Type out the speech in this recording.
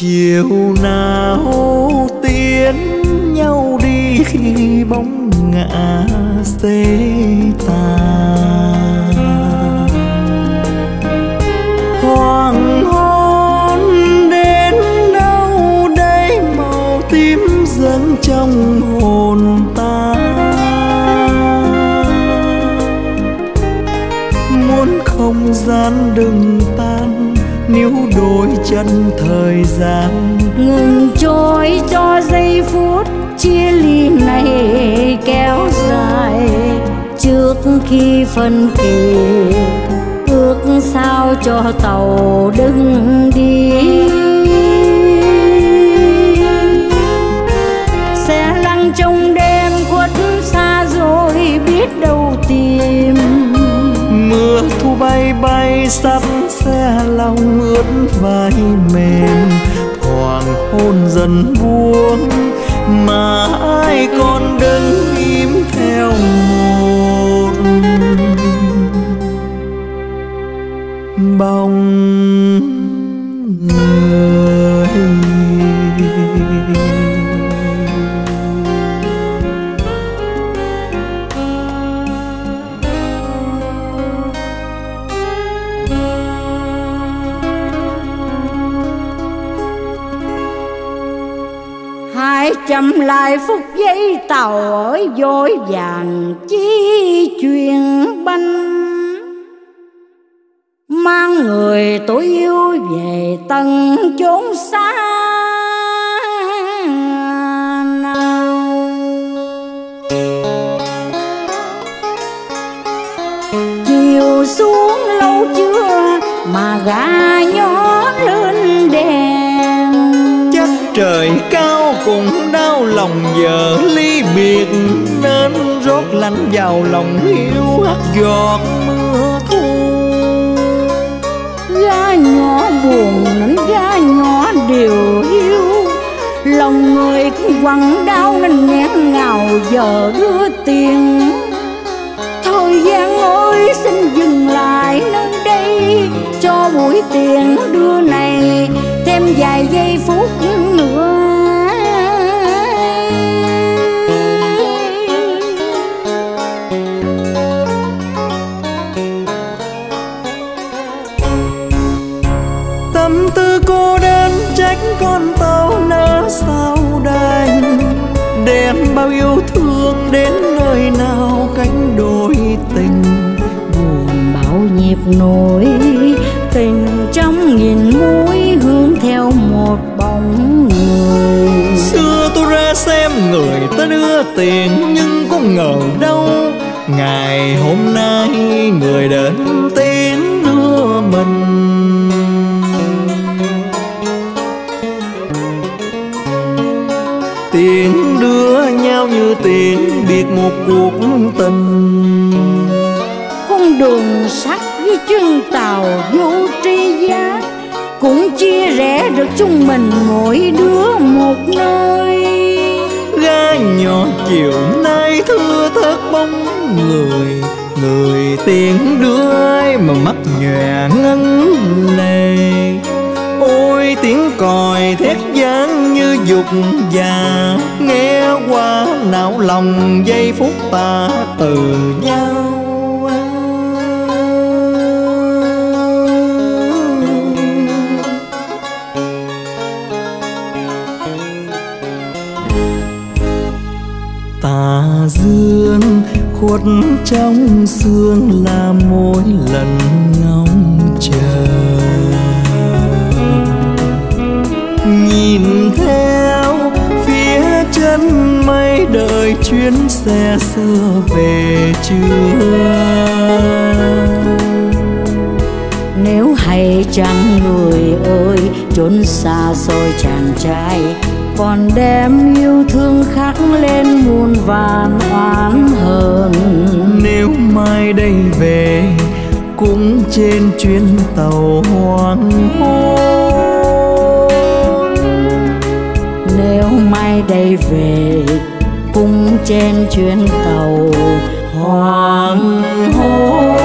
chiều nào tiến nhau đi khi bóng ngã xê ta. Hoàng hôn đến đâu đây màu tím dâng trong hồn ta. Muốn không gian đừng chân thời gian. Ngừng trôi cho giây phút chia ly này kéo dài. Trước khi phân kỳ ước sao cho tàu đừng đi. Sẽ lặng trong đêm khuất xa rồi biết đâu tìm. Mưa thu bay bay sắp xe lòng ướt vai mềm. Hoàng hôn dần buông mà ai còn đứng hai chậm lại phút giây, tàu ở dối vàng chi chuyện banh. Mang người tôi yêu về tận chốn xa chiều xuống lâu chưa mà gà nhỏ lên đèn. Chắc trời cao cũng đau lòng giờ ly biệt. Nên rót lạnh vào lòng hiu hắt giọt mưa thu. Ga nhỏ buồn nên ga nhỏ điều hiu lòng người cũng quặn đau nên nghẹn ngào giờ đưa tiền. Thời gian ơi xin dừng lại nơi đây. Cho buổi tiền đưa này, thêm vài giây phút nữa đến nơi nào cánh đôi tình. Buồn bao nhịp nỗi tình trong nghìn mũi hướng theo một bóng người. Xưa tôi ra xem người ta đưa tiền nhưng có ngờ đâu ngày hôm nay người đến tiếng đưa mình. Tiếng nhau như tiếng biệt một cuộc tình. Con đường sắt với chân tàu vô tri giá cũng chia rẽ được chúng mình mỗi đứa một nơi. Gái nhỏ chiều nay thưa thớt bóng người người tiếng đưa ai mà mắt nhòe ngân lệ. Ôi tiếng còi thét vang như dục già nghe qua não lòng, giây phút ta từ nhau. Tà dương khuất trong sương là mỗi lần ngã chuyến xe xưa về chưa? Nếu hay chăng người ơi trốn xa xôi chàng trai còn đem yêu thương khắc lên muôn vàn oán hờn. Nếu mai đây về cũng trên chuyến tàu hoàng hôn. Nếu mai đây về trên chuyến tàu hoàng hôn.